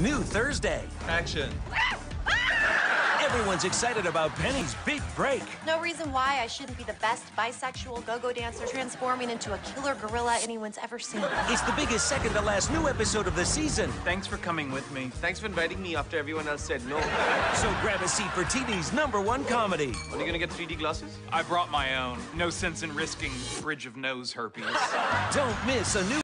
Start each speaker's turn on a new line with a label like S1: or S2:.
S1: New Thursday.
S2: Action.
S1: Everyone's excited about Penny's big break.
S3: No reason why I shouldn't be the best bisexual go-go dancer transforming into a killer gorilla anyone's ever seen.
S1: It's the biggest second to last new episode of the season.
S2: Thanks for coming with me.
S4: Thanks for inviting me after everyone else said no.
S1: So grab a seat for TV's number one comedy.
S4: Are you gonna get 3D glasses?
S2: I brought my own. No sense in risking bridge of nose herpes.
S1: Don't miss a new